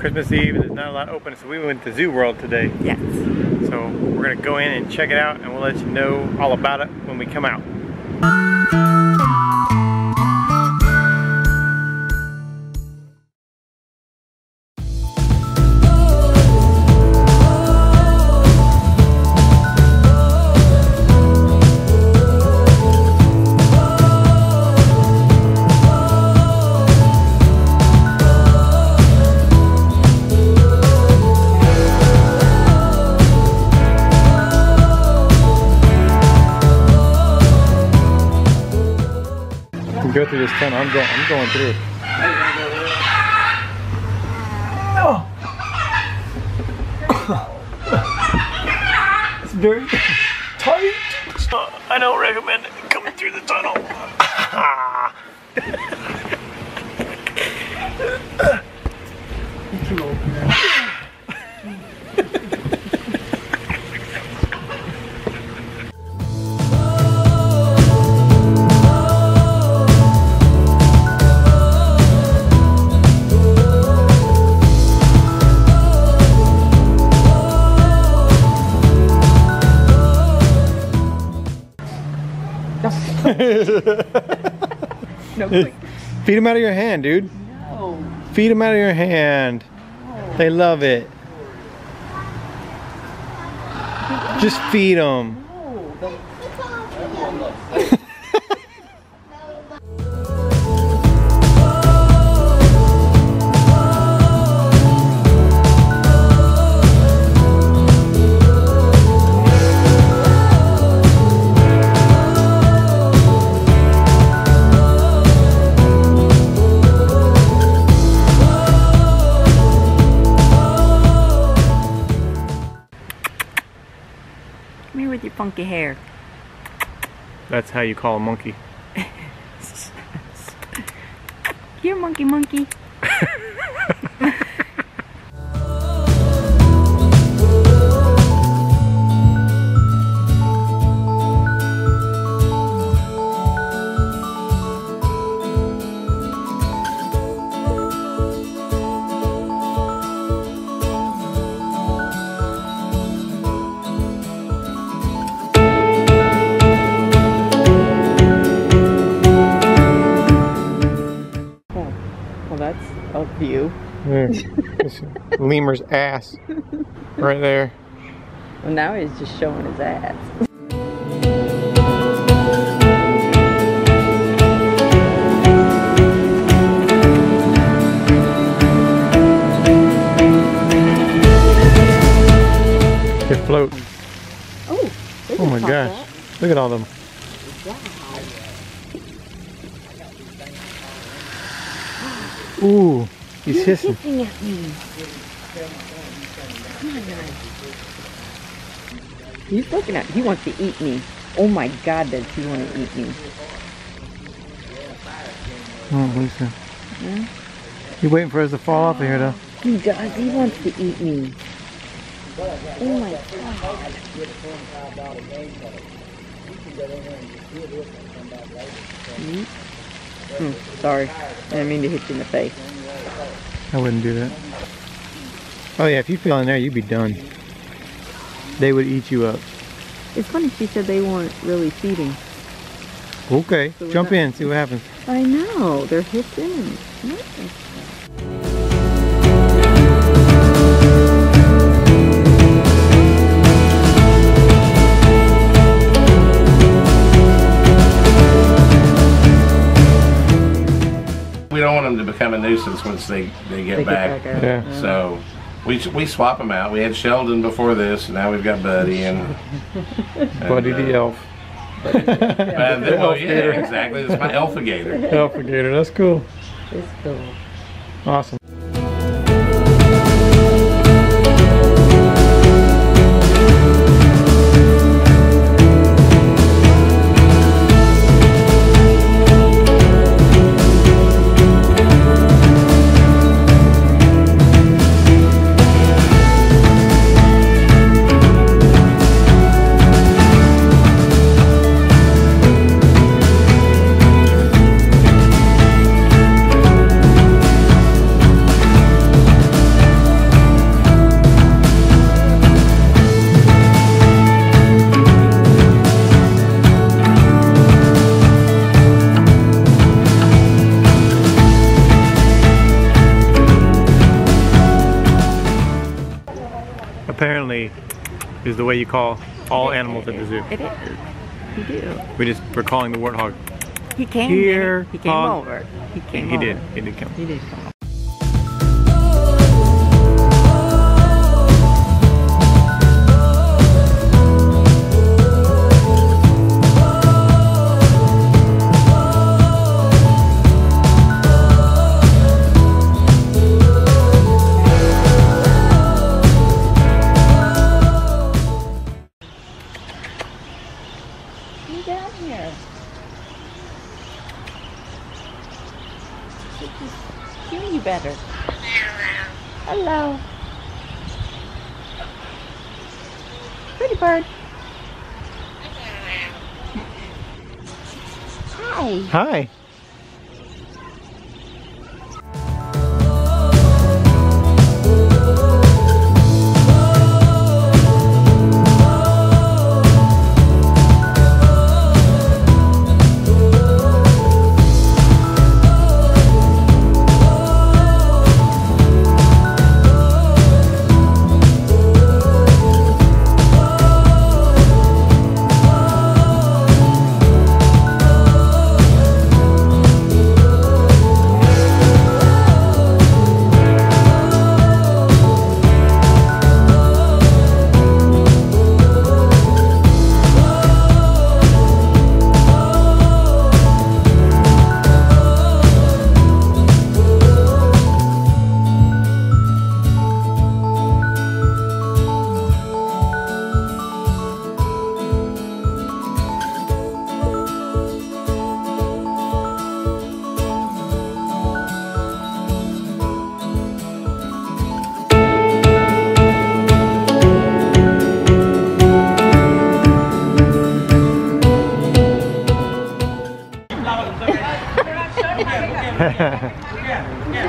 Christmas Eve. There's not a lot open, so we went to Zoo World today. Yes. So we're gonna go in and check it out, and we'll let you know all about it when we come out. You go through this tunnel. I'm going. I'm going through. it's very tight. Uh, I don't recommend coming through the tunnel. No. Feed them out of your hand, dude. no. Feed them out of your hand. No. They love it. Just feed them. No, here with your funky hair. That's how you call a monkey. Here, monkey, monkey. view. There. Lemur's ass. Right there. Well, now he's just showing his ass. They're floating. Oh, Oh my gosh. that. Look at all them. Ooh, he's You're hissing. hissing at me. Come on, guys. He's looking at. He wants to eat me. Oh my God, does he want to eat me? Oh, Lisa. You waiting for us to fall off of here, though? He does. He wants to eat me. Oh my God. Yeet. Hmm, sorry. I didn't mean to hit you in the face. I wouldn't do that. Oh yeah, if you fell in there, you'd be done. They would eat you up. It's funny she said they weren't really feeding. Okay, So jump not- in, see what happens. I know. They're hissing. What? We become a nuisance once they, they get They back. get back out. Yeah. So we, we swap them out. We had Sheldon before this, and now we've got Buddy and, and, Buddy uh, the elf. But then, well, yeah, Elf-gator. exactly. It's my alligator. Alligator, that's cool. It's cool. Awesome. Apparently is the way you call all animals at the zoo. It is. You do. We just we're calling the warthog. He came. Here, He came over. He He, came. he over. did. He did come. He did come. over. Come down here. Hear you better. Hello. Pretty bird. Hi. Hi.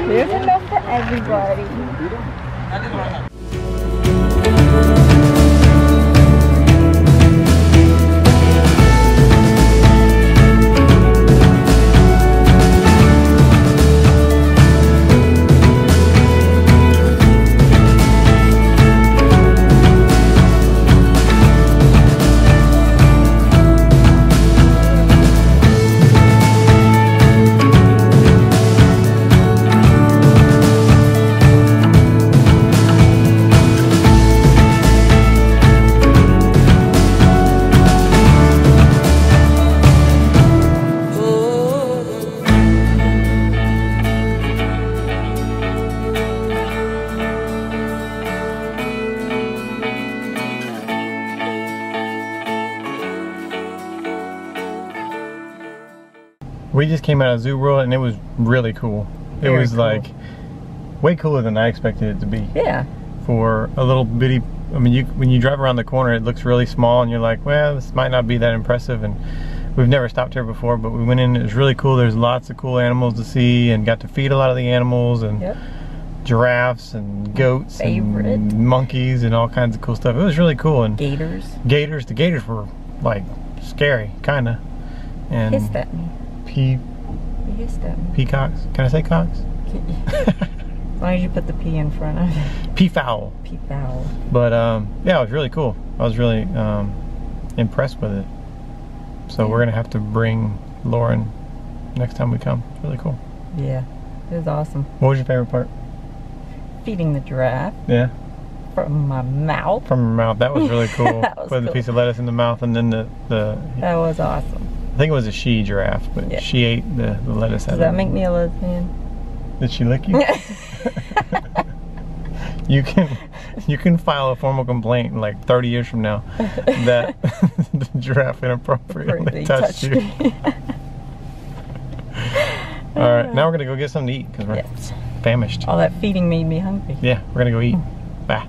There's enough for everybody. We just came out of Zoo World and it was really cool. It was cool. like way cooler than I expected it to be. Yeah. For a little bitty, I mean, you when you drive around the corner, it looks really small, and you're like, well, this might not be that impressive. And we've never stopped here before, but we went in. It was really cool. There's lots of cool animals to see, and got to feed a lot of the animals, and Yep. giraffes and goats Favorite. and monkeys and all kinds of cool stuff. It was really cool. And Gators gators, the gators were like scary, kinda. And hissed at me. Pea He hissed at peacocks. Can I say cocks? As long as you put the P in front of it. Peafowl. Peafowl. But um, yeah, it was really cool. I was really um, impressed with it. So we're gonna have to bring Lauren next time we come. It's really cool. Yeah. It was awesome. What was your favorite part? Feeding the giraffe Yeah, from my mouth. from her mouth. That was really cool. That was Put the cool. piece of lettuce in the mouth, and then the the That was awesome. I think it was a she giraffe, but Yeah. she ate the, the lettuce out Does that make me a lesbian? Did she lick you? you can you can file a formal complaint like 30 years from now that the giraffe inappropriately Really touched you. All right, now uh. we're gonna go get something to eat because we're yes. famished. All that feeding made me hungry. Yeah, we're gonna go eat. Hmm. Bye.